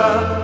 Angela